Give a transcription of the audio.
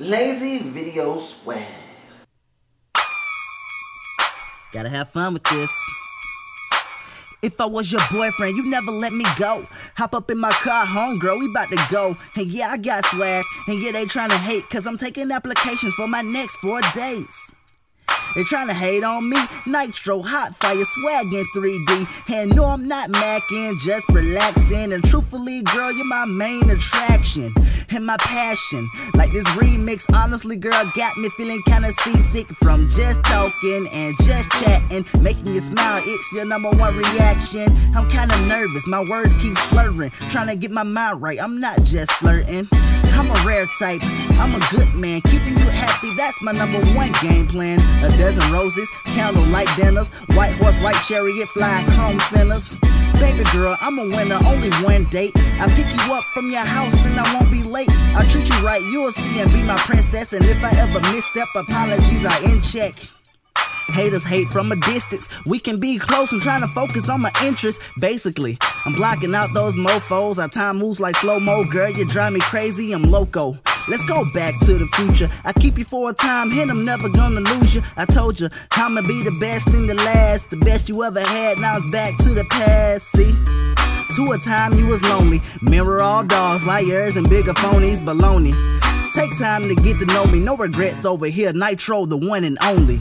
Lazy Video Swag. Gotta have fun with this. If I was your boyfriend, you never let me go. Hop up in my car, homegirl, we about to go. And yeah, I got swag. And yeah, they tryna hate, cause I'm taking applications for my next four days. They trying to hate on me. Nitro, hot fire, swag in 3D. And no, I'm not macking, just relaxing. And truthfully, girl, you're my main attraction and my passion. Like this remix, honestly, girl, got me feeling kinda seasick from just talking and just chatting. Making you smile, it's your number one reaction. I'm kinda nervous, my words keep slurring. Trying to get my mind right, I'm not just flirting. I'm a rare type, I'm a good man. Keeping you happy, that's my number one game plan. A dozen roses, candlelight dinners, white horse, white chariot, fly chrome spinners. Baby girl, I'm a winner, only one date. I pick you up from your house and I won't be late. I'll treat you right, you'll see and be my princess. And if I ever misstep, apologies are in check. Haters hate from a distance. We can be close. I'm trying to focus on my interests. Basically, I'm blocking out those mofos. Our time moves like slow mo, girl. You drive me crazy. I'm loco. Let's go back to the future. I keep you for a time, and I'm never gonna lose you. I told you, I'ma be the best in the last, the best you ever had. Now it's back to the past. See? To a time you was lonely. Mirror all dogs, liars, and bigger phonies, baloney. Take time to get to know me. No regrets over here. Nitro, the one and only.